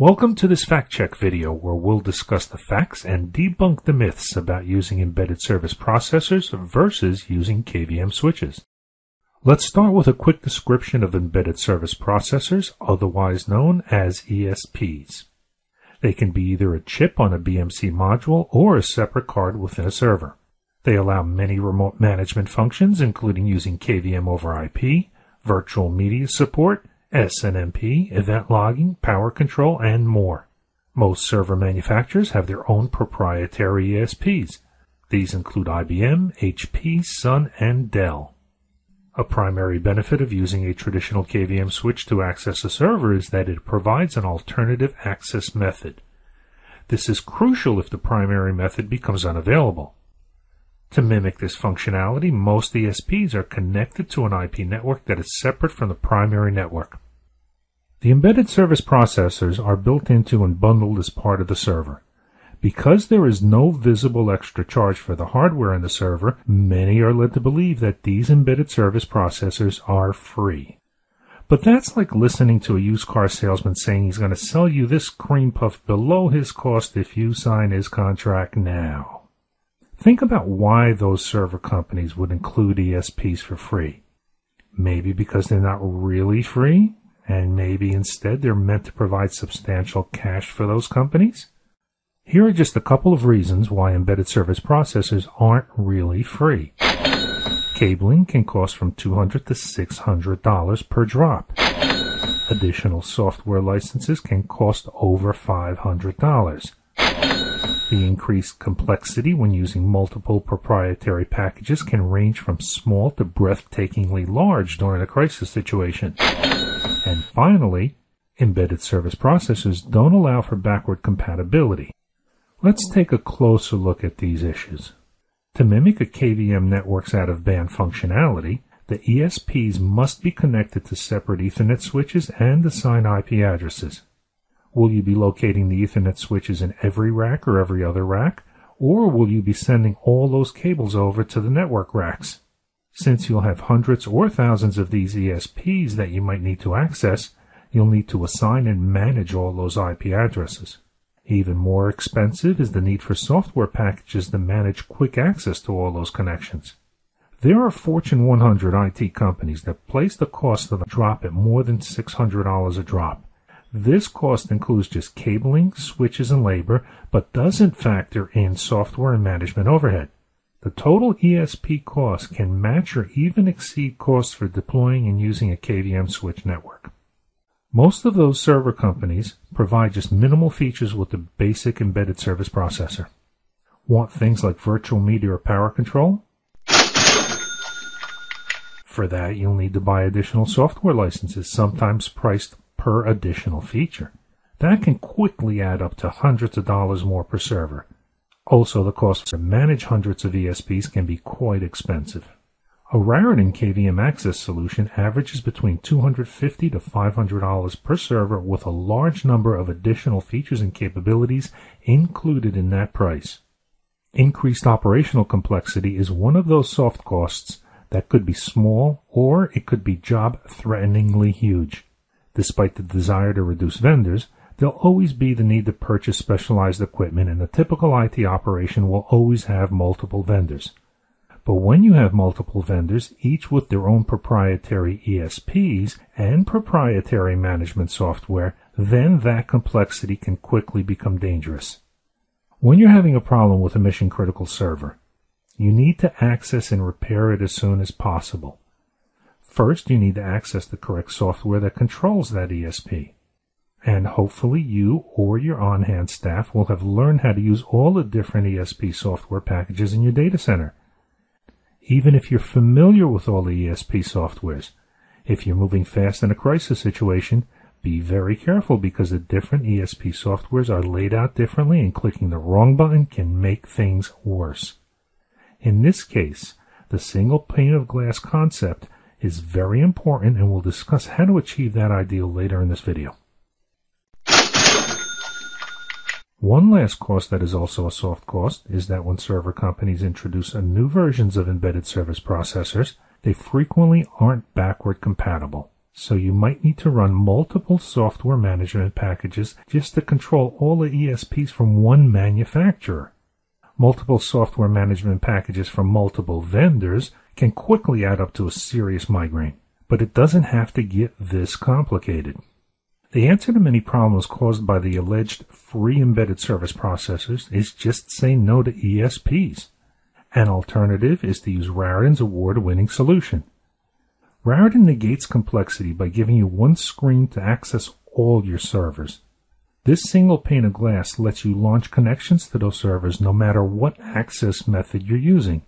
Welcome to this fact check video where we'll discuss the facts and debunk the myths about using embedded service processors versus using KVM switches. Let's start with a quick description of embedded service processors, otherwise known as ESPs. They can be either a chip on a BMC module or a separate card within a server. They allow many remote management functions, including using KVM over IP, virtual media support, SNMP, event logging, power control, and more. Most server manufacturers have their own proprietary ESPs. These include IBM, HP, Sun, and Dell. A primary benefit of using a traditional KVM switch to access a server is that it provides an alternative access method. This is crucial if the primary method becomes unavailable. To mimic this functionality, most ESPs are connected to an IP network that is separate from the primary network. The embedded service processors are built into and bundled as part of the server. Because there is no visible extra charge for the hardware in the server, many are led to believe that these embedded service processors are free. But that's like listening to a used car salesman saying he's going to sell you this cream puff below his cost if you sign his contract now. Think about why those server companies would include ESPs for free. Maybe because they're not really free, and maybe instead they're meant to provide substantial cash for those companies? Here are just a couple of reasons why embedded service processors aren't really free. Cabling can cost from $200 to $600 per drop. Additional software licenses can cost over $500. The increased complexity when using multiple proprietary packages can range from small to breathtakingly large during a crisis situation. And finally, embedded service processors don't allow for backward compatibility. Let's take a closer look at these issues. To mimic a KVM network's out-of-band functionality, the ESPs must be connected to separate Ethernet switches and assign IP addresses. Will you be locating the Ethernet switches in every rack or every other rack? Or will you be sending all those cables over to the network racks? Since you'll have hundreds or thousands of these ESPs that you might need to access, you'll need to assign and manage all those IP addresses. Even more expensive is the need for software packages to manage quick access to all those connections. There are Fortune 100 IT companies that place the cost of a drop at more than $600 a drop. This cost includes just cabling, switches, and labor, but doesn't factor in software and management overhead. The total ESP cost can match or even exceed costs for deploying and using a KVM switch network. Most of those server companies provide just minimal features with the basic embedded service processor. Want things like virtual media or power control? For that, you'll need to buy additional software licenses, sometimes priced per additional feature. That can quickly add up to hundreds of dollars more per server. Also, the cost to manage hundreds of ESPs can be quite expensive. A Raritan KVM Access solution averages between 250 to $500 per server with a large number of additional features and capabilities included in that price. Increased operational complexity is one of those soft costs that could be small or it could be job threateningly huge. Despite the desire to reduce vendors, there'll always be the need to purchase specialized equipment and a typical IT operation will always have multiple vendors. But when you have multiple vendors, each with their own proprietary ESPs and proprietary management software, then that complexity can quickly become dangerous. When you're having a problem with a mission critical server, you need to access and repair it as soon as possible. First, you need to access the correct software that controls that ESP. And hopefully you or your on-hand staff will have learned how to use all the different ESP software packages in your data center. Even if you're familiar with all the ESP softwares, if you're moving fast in a crisis situation, be very careful because the different ESP softwares are laid out differently and clicking the wrong button can make things worse. In this case, the single pane of glass concept is very important and we'll discuss how to achieve that ideal later in this video. One last cost that is also a soft cost is that when server companies introduce new versions of embedded service processors, they frequently aren't backward compatible. so you might need to run multiple software management packages just to control all the ESPs from one manufacturer. Multiple software management packages from multiple vendors can quickly add up to a serious migraine, but it doesn't have to get this complicated. The answer to many problems caused by the alleged free embedded service processors is just say no to ESPs. An alternative is to use Raritan's award-winning solution. Raritan negates complexity by giving you one screen to access all your servers. This single pane of glass lets you launch connections to those servers no matter what access method you're using.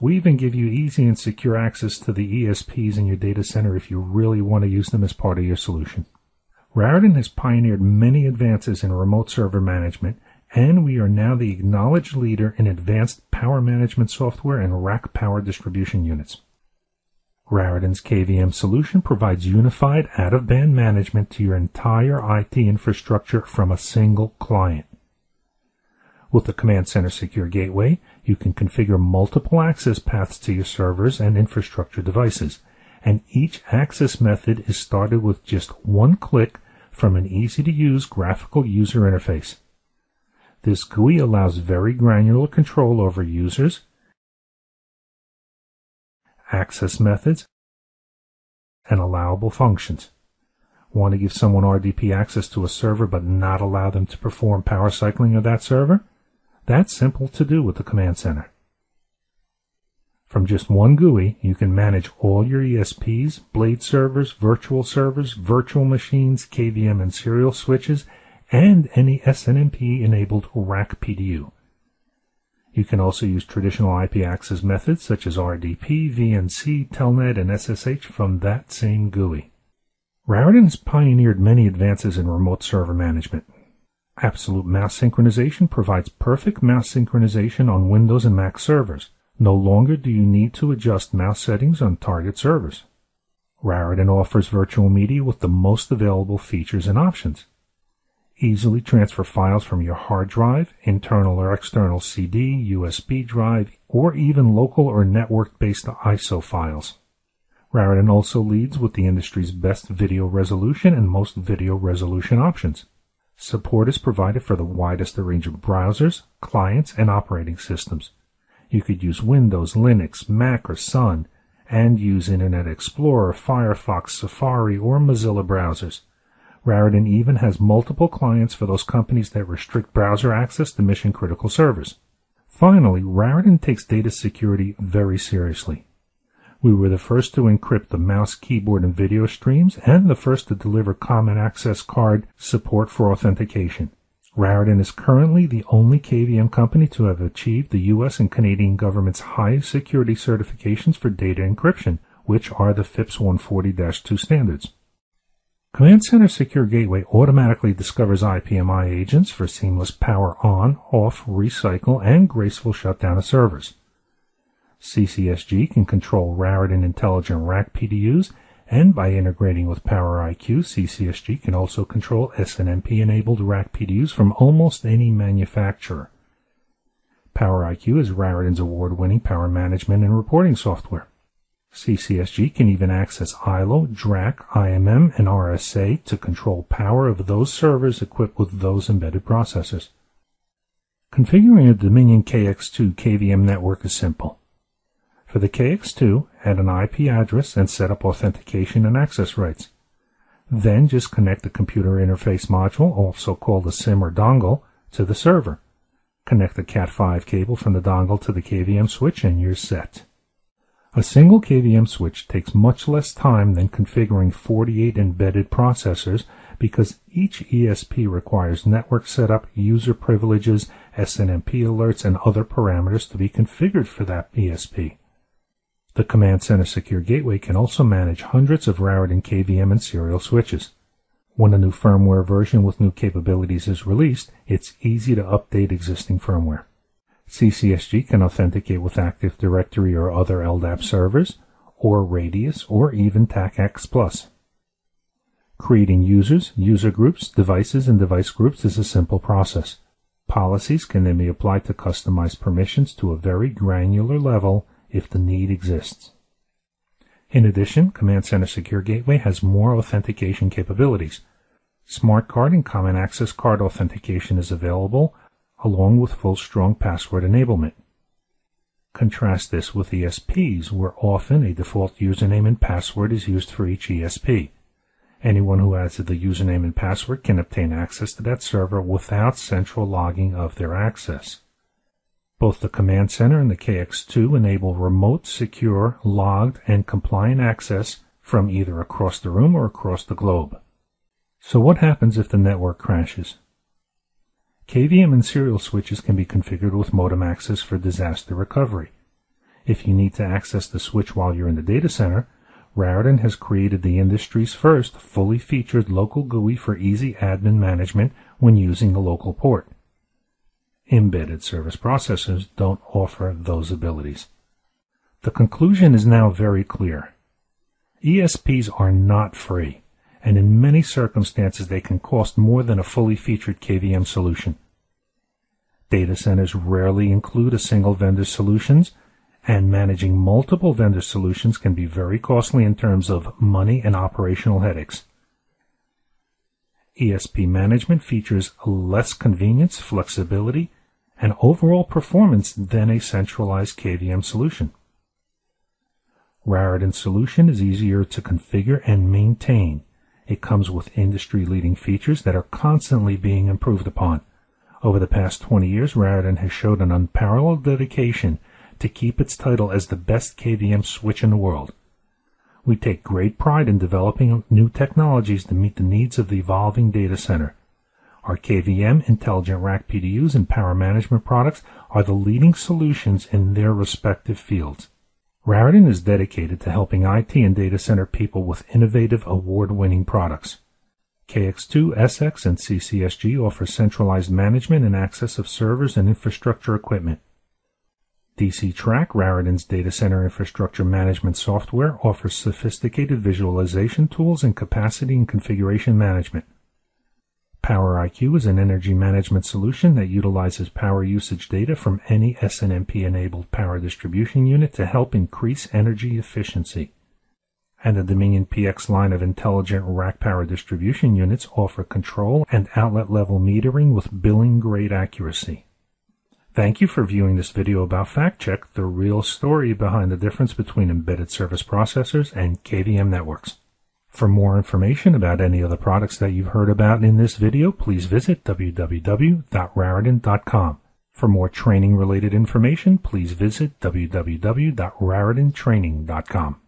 We even give you easy and secure access to the ESPs in your data center if you really want to use them as part of your solution. Raritan has pioneered many advances in remote server management, and we are now the acknowledged leader in advanced power management software and rack power distribution units. Raritan's KVM solution provides unified out-of-band management to your entire IT infrastructure from a single client. With the Command Center Secure Gateway, you can configure multiple access paths to your servers and infrastructure devices, and each access method is started with just one click from an easy-to-use graphical user interface. This GUI allows very granular control over users, access methods, and allowable functions. Want to give someone RDP access to a server but not allow them to perform power cycling of that server? That's simple to do with the Command Center. From just one GUI, you can manage all your ESPs, blade servers, virtual servers, virtual machines, KVM and serial switches, and any SNMP enabled rack PDU. You can also use traditional IP access methods such as RDP, VNC, Telnet, and SSH from that same GUI. Raritan's pioneered many advances in remote server management. Absolute mouse synchronization provides perfect mouse synchronization on Windows and Mac servers. No longer do you need to adjust mouse settings on target servers. Raritan offers virtual media with the most available features and options. Easily transfer files from your hard drive, internal or external CD, USB drive, or even local or network-based ISO files. Raritan also leads with the industry's best video resolution and most video resolution options. Support is provided for the widest range of browsers, clients, and operating systems. You could use Windows, Linux, Mac, or Sun, and use Internet Explorer, Firefox, Safari, or Mozilla browsers. Raritan even has multiple clients for those companies that restrict browser access to mission critical servers. Finally, Raritan takes data security very seriously. We were the first to encrypt the mouse, keyboard, and video streams, and the first to deliver Common Access Card support for authentication. Raritan is currently the only KVM company to have achieved the US and Canadian government's highest security certifications for data encryption, which are the FIPS 140-2 standards. Command Center Secure Gateway automatically discovers IPMI agents for seamless power on, off, recycle, and graceful shutdown of servers. CCSG can control Raritan intelligent rack PDUs and by integrating with PowerIQ, CCSG can also control SNMP-enabled rack PDUs from almost any manufacturer. PowerIQ is Raritan's award-winning power management and reporting software. CCSG can even access ILO, DRAC, IMM, and RSA to control power of those servers equipped with those embedded processors. Configuring a Dominion KX2 KVM network is simple. For the KX2, add an IP address and set up authentication and access rights. Then just connect the computer interface module, also called a CIM or dongle, to the server. Connect the Cat5 cable from the dongle to the KVM switch and you're set. A single KVM switch takes much less time than configuring 48 embedded processors because each ESP requires network setup, user privileges, SNMP alerts, and other parameters to be configured for that ESP. The Command Center Secure Gateway can also manage hundreds of Raritan KVM and serial switches. When a new firmware version with new capabilities is released, it's easy to update existing firmware. CCSG can authenticate with Active Directory or other LDAP servers, or Radius, or even TACACS+. Creating users, user groups, devices, and device groups is a simple process. Policies can then be applied to customize permissions to a very granular level if the need exists. In addition, Command Center Secure Gateway has more authentication capabilities. Smart Card and Common Access Card authentication is available, along with full strong password enablement. Contrast this with ESPs, where often a default username and password is used for each ESP. Anyone who adds the username and password can obtain access to that server without central logging of their access. Both the Command Center and the KX2 enable remote, secure, logged, and compliant access from either across the room or across the globe. So what happens if the network crashes? KVM and serial switches can be configured with modem access for disaster recovery. If you need to access the switch while you're in the data center, Raritan has created the industry's first fully featured local GUI for easy admin management when using the local port. Embedded service processors don't offer those abilities. The conclusion is now very clear. ESPs are not free, and in many circumstances they can cost more than a fully featured KVM solution. Data centers rarely include a single vendor solutions, and managing multiple vendor solutions can be very costly in terms of money and operational headaches. ESP management features less convenience, flexibility, and overall performance than a centralized KVM solution. Raritan's solution is easier to configure and maintain. It comes with industry-leading features that are constantly being improved upon. Over the past 20 years, Raritan has showed an unparalleled dedication to keep its title as the best KVM switch in the world. We take great pride in developing new technologies to meet the needs of the evolving data center. Our KVM, Intelligent Rack PDUs, and power management products are the leading solutions in their respective fields. Raritan is dedicated to helping IT and data center people with innovative, award-winning products. KX2, SX, and CCSG offer centralized management and access of servers and infrastructure equipment. dcTrack, Raritan's data center infrastructure management software, offers sophisticated visualization tools and capacity and configuration management. Power IQ is an energy management solution that utilizes power usage data from any SNMP-enabled power distribution unit to help increase energy efficiency. And the Dominion PX line of intelligent rack power distribution units offer control and outlet level metering with billing grade accuracy. Thank you for viewing this video about FactCheck, the real story behind the difference between embedded service processors and KVM networks. For more information about any of the products that you've heard about in this video, please visit www.raritan.com. For more training related information, please visit www.raritantraining.com.